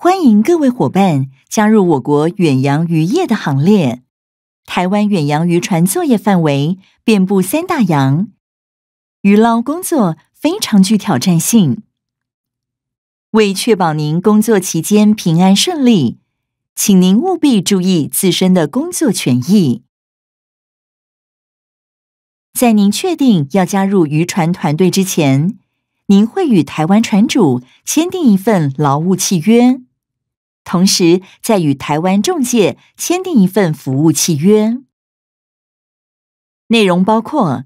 欢迎各位伙伴加入我国远洋渔业的行列。台湾远洋渔船作业范围遍布三大洋，渔捞工作非常具挑战性。为确保您工作期间平安顺利，请您务必注意自身的工作权益。在您确定要加入渔船团队之前，您会与台湾船主签订一份劳务契约。同时，在与台湾中介签订一份服务契约，内容包括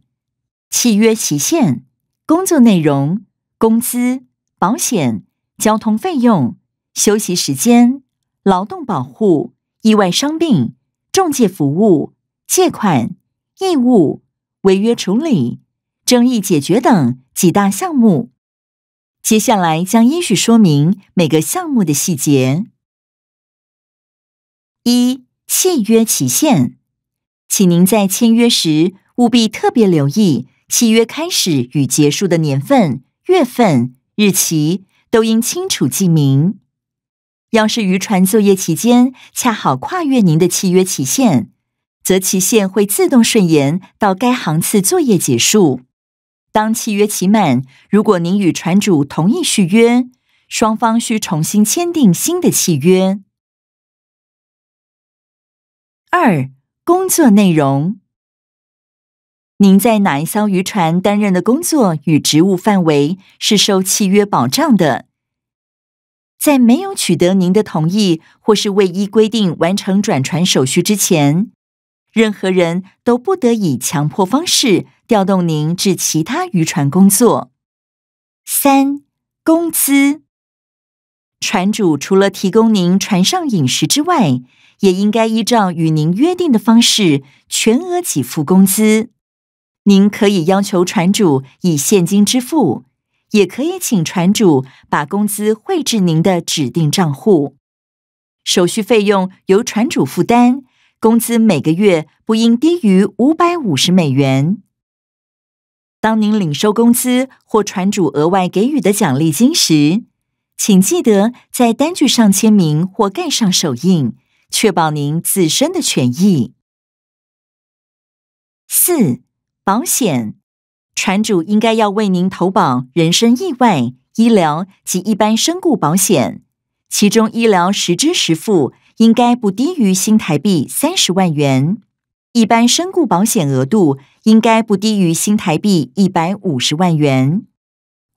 契约期限、工作内容、工资、保险、交通费用、休息时间、劳动保护、意外伤病、中介服务、借款、义务、违约处理、争议解决等几大项目。接下来将依序说明每个项目的细节。一、契约期限，请您在签约时务必特别留意契约开始与结束的年份、月份、日期都应清楚记明。要是渔船作业期间恰好跨越您的契约期限，则期限会自动顺延到该航次作业结束。当契约期满，如果您与船主同意续约，双方需重新签订新的契约。二、工作内容。您在哪一艘渔船担任的工作与职务范围是受契约保障的？在没有取得您的同意或是未依规定完成转船手续之前，任何人都不得以强迫方式调动您至其他渔船工作。三、工资。船主除了提供您船上饮食之外，也应该依照与您约定的方式全额给付工资。您可以要求船主以现金支付，也可以请船主把工资汇至您的指定账户。手续费用由船主负担，工资每个月不应低于五百五十美元。当您领收工资或船主额外给予的奖励金时，请记得在单据上签名或盖上手印。确保您自身的权益。四、保险，船主应该要为您投保人身意外、医疗及一般身故保险，其中医疗实支实付应该不低于新台币三十万元，一般身故保险额度应该不低于新台币一百五十万元。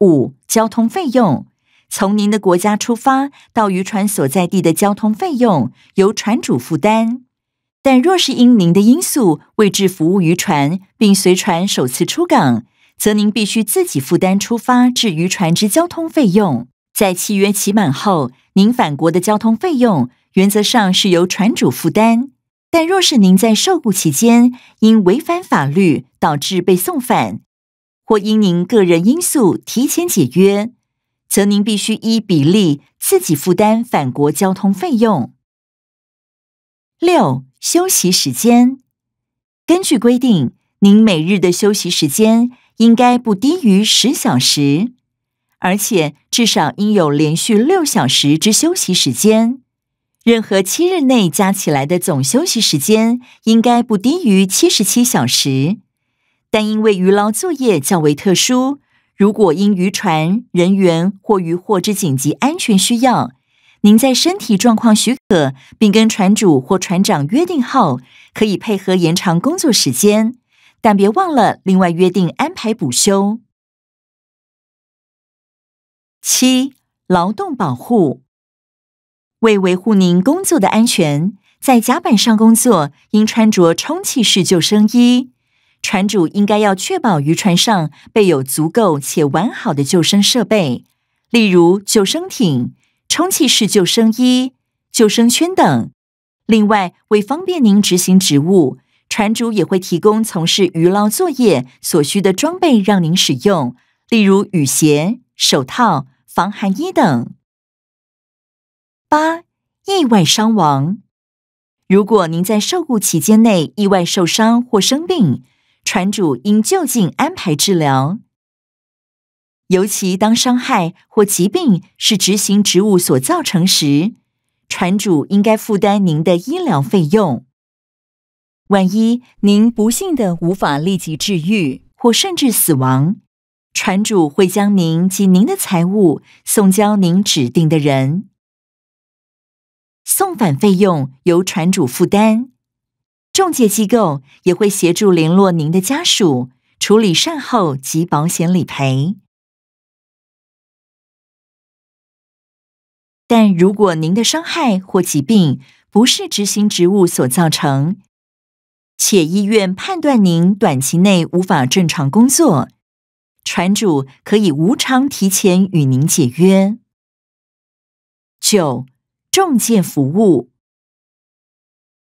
五、交通费用。从您的国家出发到渔船所在地的交通费用由船主负担，但若是因您的因素未至服务渔船，并随船首次出港，则您必须自己负担出发至渔船之交通费用。在契约期满后，您返国的交通费用原则上是由船主负担，但若是您在受雇期间因违反法律导致被送返，或因您个人因素提前解约。则您必须依比例自己负担返国交通费用。六、休息时间，根据规定，您每日的休息时间应该不低于十小时，而且至少应有连续六小时之休息时间。任何七日内加起来的总休息时间应该不低于七十七小时。但因为渔捞作业较为特殊。如果因渔船人员或渔获之紧急安全需要，您在身体状况许可，并跟船主或船长约定后，可以配合延长工作时间，但别忘了另外约定安排补休。七、劳动保护，为维护您工作的安全，在甲板上工作应穿着充气式救生衣。船主应该要确保渔船上备有足够且完好的救生设备，例如救生艇、充气式救生衣、救生圈等。另外，为方便您执行职务，船主也会提供从事渔捞作业所需的装备让您使用，例如雨鞋、手套、防寒衣等。八、意外伤亡。如果您在受雇期间内意外受伤或生病，船主应就近安排治疗。尤其当伤害或疾病是执行职务所造成时，船主应该负担您的医疗费用。万一您不幸的无法立即治愈，或甚至死亡，船主会将您及您的财物送交您指定的人。送返费用由船主负担，中介机构也会协助联络您的家属，处理善后及保险理赔。但如果您的伤害或疾病不是执行职务所造成，且医院判断您短期内无法正常工作，船主可以无偿提前与您解约。九。中介服务，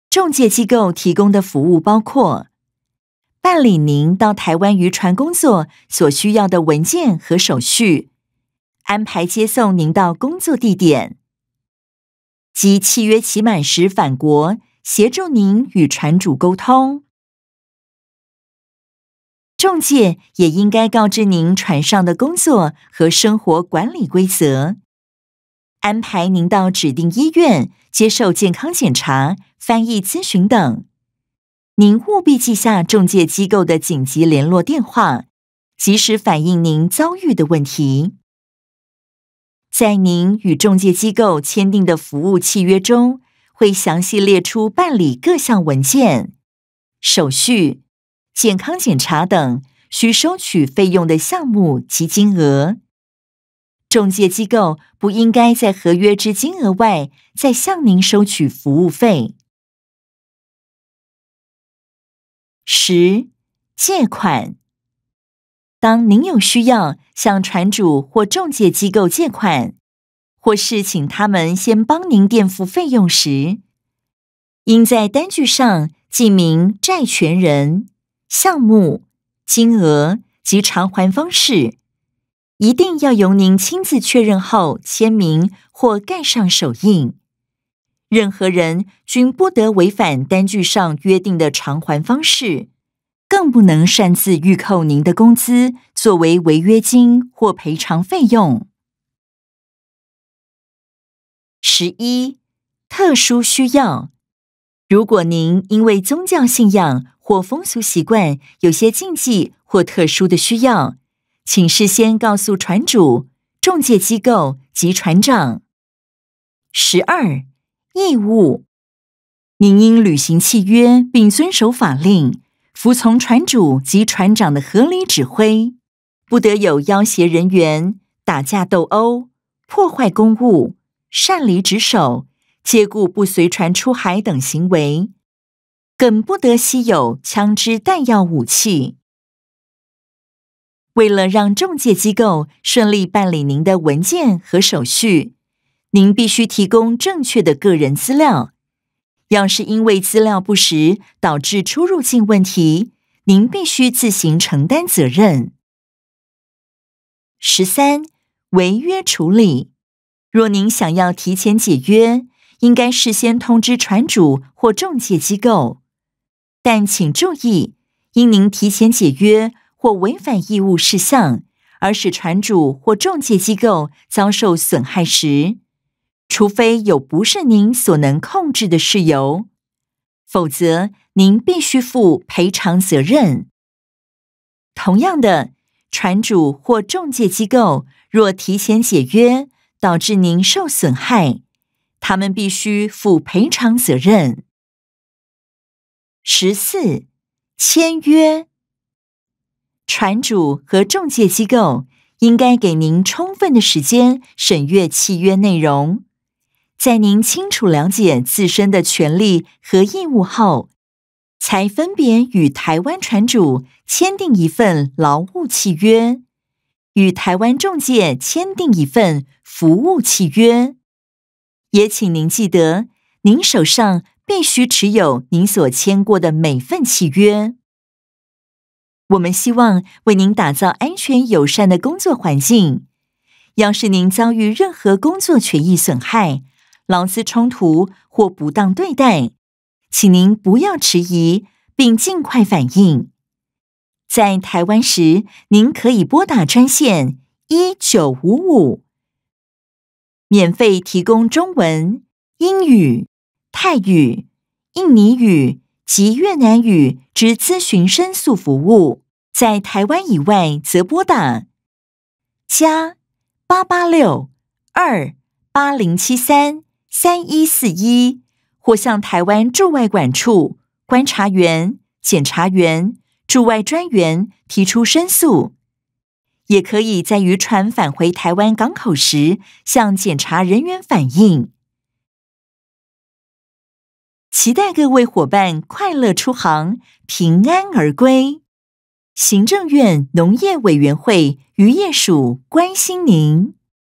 中介机构提供的服务包括办理您到台湾渔船工作所需要的文件和手续，安排接送您到工作地点，及契约期满时返国，协助您与船主沟通。中介也应该告知您船上的工作和生活管理规则。安排您到指定医院接受健康检查、翻译咨询等。您务必记下中介机构的紧急联络电话，及时反映您遭遇的问题。在您与中介机构签订的服务契约中，会详细列出办理各项文件、手续、健康检查等需收取费用的项目及金额。中介机构不应该在合约之金额外再向您收取服务费。十、借款。当您有需要向船主或中介机构借款，或是请他们先帮您垫付费用时，应在单据上记明债权人、项目、金额及偿还方式。一定要由您亲自确认后签名或盖上手印。任何人均不得违反单据上约定的偿还方式，更不能擅自预扣您的工资作为违约金或赔偿费用。十一、特殊需要：如果您因为宗教信仰或风俗习惯有些禁忌或特殊的需要。请事先告诉船主、中介机构及船长。十二义务，您应履行契约并遵守法令，服从船主及船长的合理指挥，不得有要挟人员、打架斗殴、破坏公物、擅离职守、借故不随船出海等行为，更不得携有枪支、弹药、武器。为了让中介机构顺利办理您的文件和手续，您必须提供正确的个人资料。要是因为资料不实导致出入境问题，您必须自行承担责任。十三、违约处理。若您想要提前解约，应该事先通知船主或中介机构。但请注意，因您提前解约。或违反义务事项，而使船主或中介机构遭受损害时，除非有不是您所能控制的事由，否则您必须负赔偿责任。同样的，船主或中介机构若提前解约导致您受损害，他们必须负赔偿责任。十四，签约。船主和中介机构应该给您充分的时间审阅契约内容，在您清楚了解自身的权利和义务后，才分别与台湾船主签订一份劳务契约，与台湾中介签订一份服务契约。也请您记得，您手上必须持有您所签过的每份契约。我们希望为您打造安全友善的工作环境。要是您遭遇任何工作权益损害、劳资冲突或不当对待，请您不要迟疑，并尽快反映。在台湾时，您可以拨打专线一九五五，免费提供中文、英语、泰语、印尼语及越南语之咨询申诉服务。在台湾以外，则拨打加八八六二八零七三三一四一，或向台湾驻外管处观察员、检察员。驻外专员提出申诉，也可以在渔船返回台湾港口时向检查人员反映。期待各位伙伴快乐出航，平安而归。行政院农业委员会渔业署关心您。